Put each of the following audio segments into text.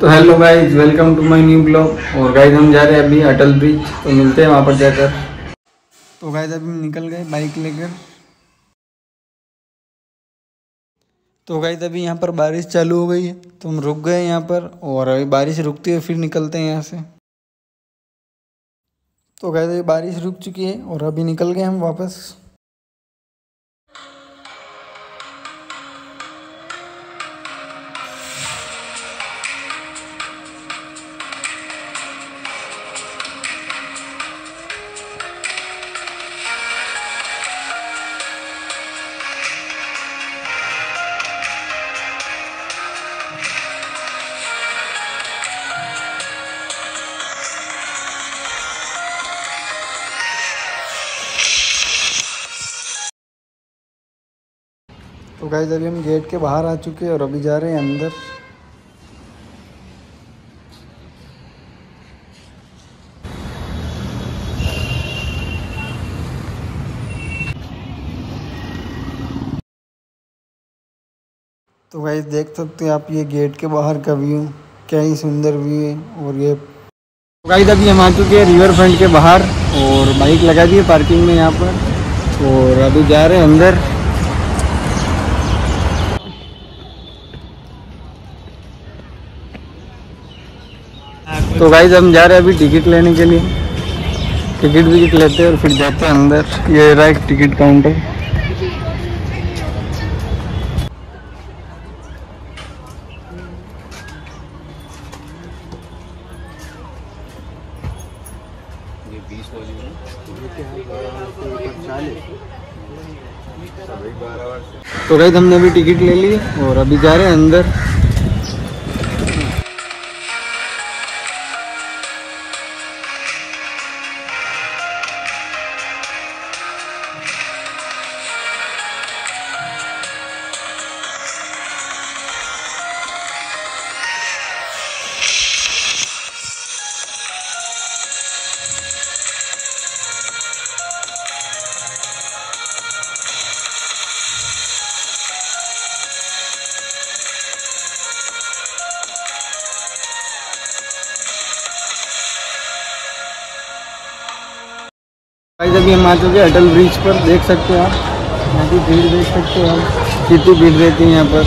तो hello guys welcome to my new blog और guys हम जा रहे हैं अभी अटल ब्रिज तो मिलते हैं वहाँ पर जाकर। तो गाइज़ अभी हम निकल गए बाइक लेकर। तो गाइज़ अभी यहाँ पर बारिश चालू हो गई है। तो हम रुक गए यहाँ पर और अभी बारिश रुकती है, फिर निकलते हैं यहाँ से। तो गाइज़ अभी बारिश रुक चुकी है और अभी निकल गए हम वापस। तो गाइज़ अभी हम गेट के बाहर आ चुके हैं और अभी जा रहे हैं अंदर। तो गाइज़ देख सकते हैं आप, ये गेट के बाहर का व्यू, क्या ही सुंदर व्यू है, और ये गाइज़ अभी हम आ चुके हैं रिवर फ्रंट के बाहर, और बाइक लगा दी है पार्किंग में यहाँ पर, और अभी जा रहे हैं अंदर। तो गाइज़ हम जा रहे हैं अभी टिकट लेने के लिए। टिकट विकट लेते हैं और फिर जाते हैं अंदर। ये रहा एक टिकट काउंटर तो गाइज़ हमने अभी टिकट ले ली और अभी जा रहे हैं अंदर। अभी हम आ चुके हैं अटल ब्रिज पर, देख सकते हैं आप। यहाँ की भीड़ देख सकते हैं आप। कितनी भीड़ रहती है यहाँ पर।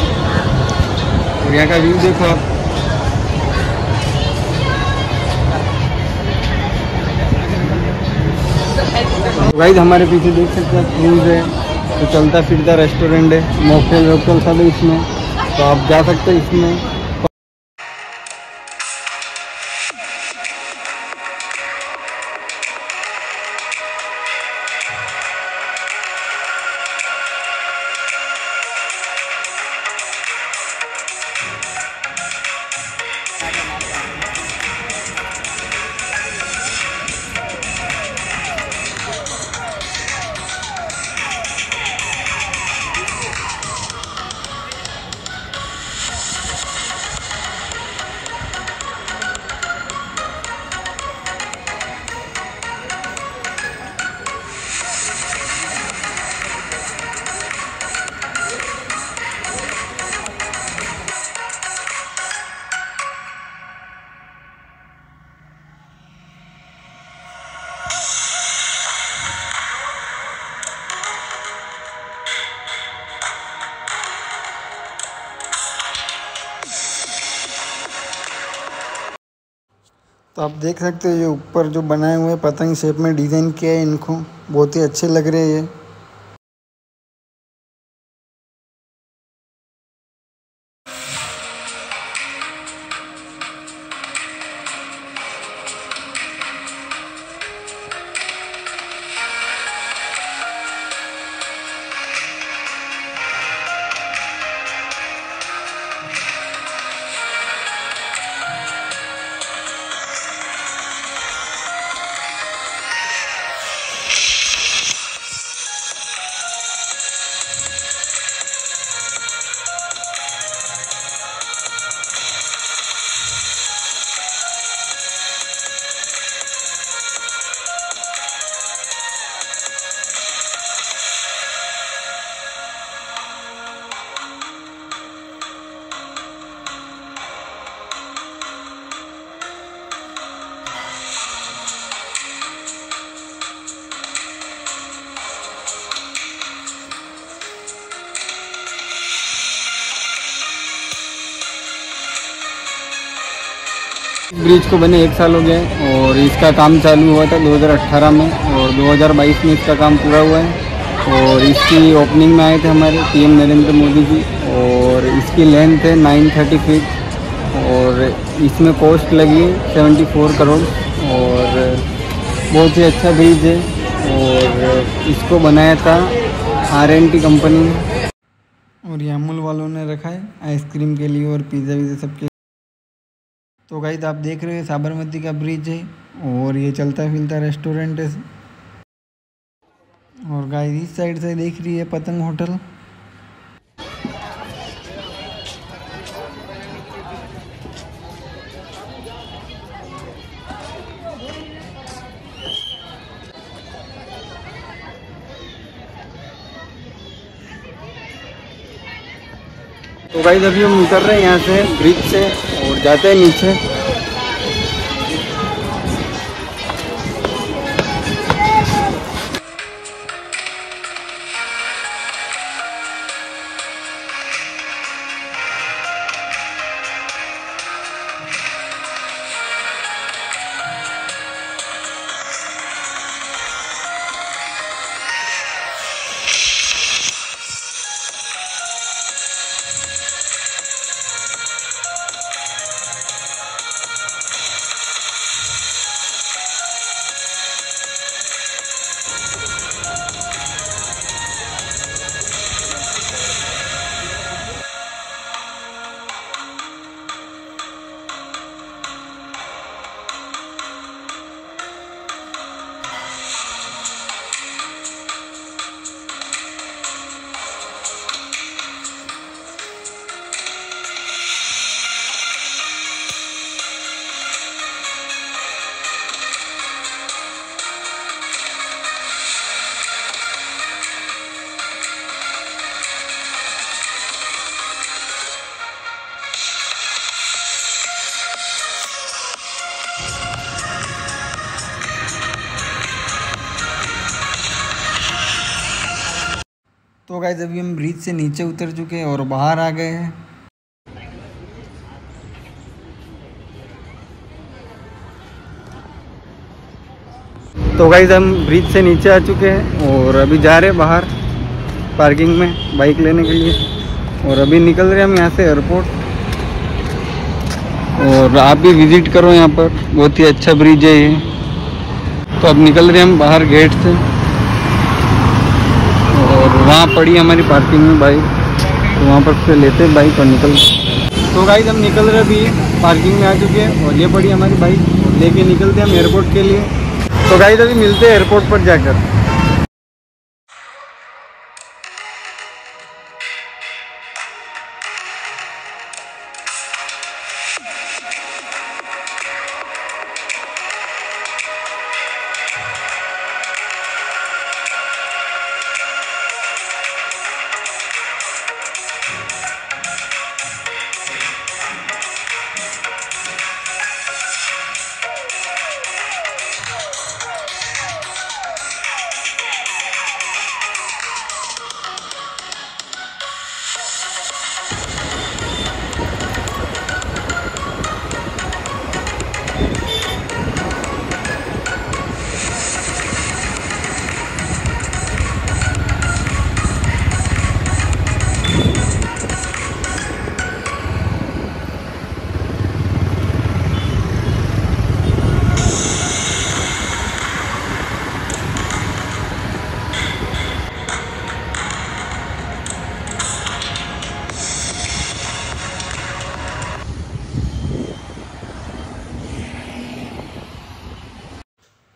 यहाँ का व्यू देखो आप। गाइस हमारे पीछे देख सकते हैं क्रूज है तो चलता फिरता रेस्टोरेंट है मॉकटेल वॉकटेल सब इसमें। तो आप जा सकते हैं इसमें। तो आप देख सकते हो ये ऊपर जो बनाए हुए पतंग शेप में डिज़ाइन किया है इनको। बहुत ही अच्छे लग रहे हैं ये। ब्रिज को बने एक साल हो गया है और इसका काम चालू हुआ था 2018 में और 2022 में इसका काम पूरा हुआ है। और इसकी ओपनिंग में आए थे हमारे पीएम नरेंद्र मोदी जी और इसकी लेंथ है 930 फीट और इसमें कॉस्ट लगी है 74 करोड़ और बहुत ही अच्छा ब्रिज है और इसको बनाया था आर एन टी कंपनी ने। और ये अमूल वालों ने रखा है आइसक्रीम के लिए और पिज़्ज़ा विज़्ज़ा सबके तो गाइस आप देख रहे हैं साबरमती का ब्रिज है और ये चलता फिरता रेस्टोरेंट है। और गाइस इस साइड से देख रही है पतंग होटल तो गाइस अभी हम उतर रहे हैं यहाँ से ब्रिज से। जाते हैं नीचे। गाइस अभी हम ब्रिज से नीचे उतर चुके हैं और बाहर आ गए हैं। तो गाइस हम ब्रिज से नीचे आ चुके हैं और अभी जा रहे हैं बाहर पार्किंग में बाइक लेने के लिए। और अभी निकल रहे हैं हम यहाँ से एयरपोर्ट। और आप भी विज़िट करो यहाँ पर, बहुत ही अच्छा ब्रिज है ये। तो अब निकल रहे हैं हम बाहर गेट से। और वहाँ पड़ी हमारी पार्किंग में बाइक तो वहाँ पर से लेते बाइक और निकल तो गाइस हम निकल रहे अभी पार्किंग में आ चुके हैं और ये पड़ी हमारी बाइक लेके निकलते हम एयरपोर्ट के लिए। तो गाइस अभी मिलते हैं एयरपोर्ट पर जाकर।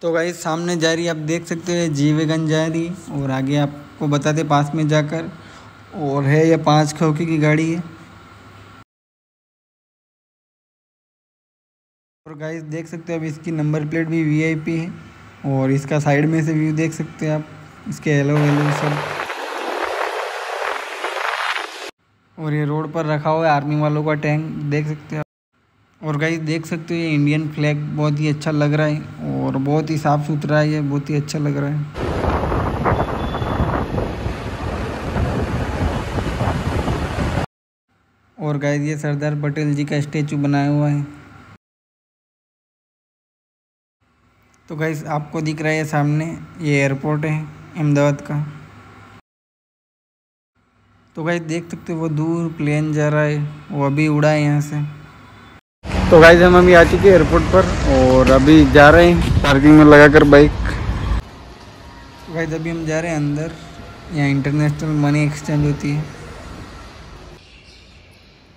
तो गाइस, सामने जा रही आप देख सकते हो जीवेगंज जा रही और आगे आपको बताते पास में जाकर। और है यह पाँच खौकी की गाड़ी है। और गाइस, देख सकते हो, अब इसकी नंबर प्लेट भी वीआईपी है और इसका साइड में से व्यू देख सकते हैं आप, इसके हेलो वेलो सब। और ये रोड पर रखा हुआ है, आर्मी वालों का टैंक, देख सकते हैं और गाइस, देख सकते हो, ये इंडियन फ्लैग बहुत ही अच्छा लग रहा है और बहुत ही साफ़ सुथरा है ये, बहुत ही अच्छा लग रहा है। और गाइस, ये सरदार पटेल जी का स्टेचू बनाया हुआ है। तो गाइस, आपको दिख रहा है सामने, ये एयरपोर्ट है, अहमदाबाद का। तो गाइस, देख सकते हो, वो दूर प्लेन जा रहा है, वो अभी उड़ा है यहाँ से। तो गाइज़ हम अभी आ चुके हैं एयरपोर्ट पर और अभी जा रहे हैं पार्किंग में लगा कर बाइक तो गाइज़ अभी हम जा रहे हैं अंदर। यहाँ इंटरनेशनल मनी एक्सचेंज होती है।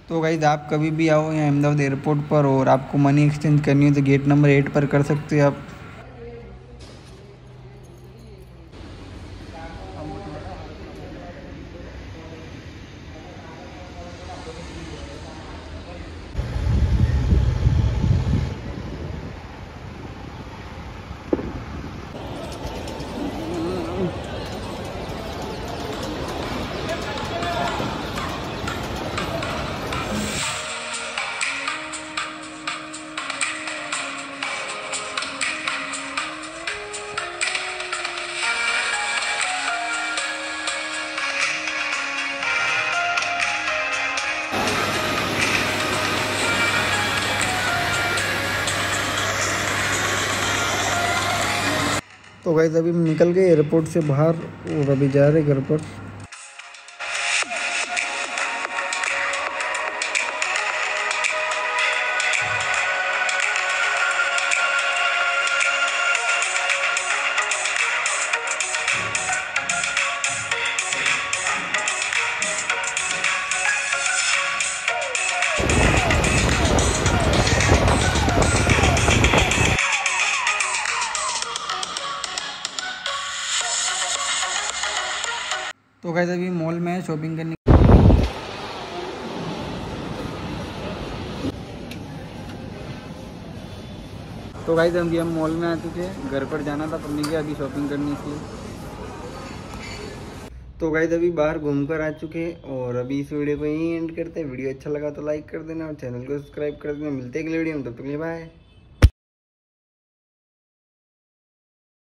तो गाइज़ आप कभी भी आओ यहाँ अहमदाबाद एयरपोर्ट पर और आपको मनी एक्सचेंज करनी हो तो गेट नंबर एट पर कर सकते हो आप। तो गाइज़ अभी हम निकल गए एयरपोर्ट से बाहर और अभी जा रहे घर पर। शॉपिंग करने तो गाइज़ अभी हम मॉल में आ चुके हैं। घर पर जाना था, पन्नी के, अभी शॉपिंग करनी थी तो गाइज़ अभी बाहर घूम कर आ चुके हैं और अभी इस वीडियो को यहीं एंड करते हैं। वीडियो अच्छा लगा तो लाइक कर देना और चैनल को सब्सक्राइब कर देना। मिलते हैं अगले वीडियो में, तब तक बाय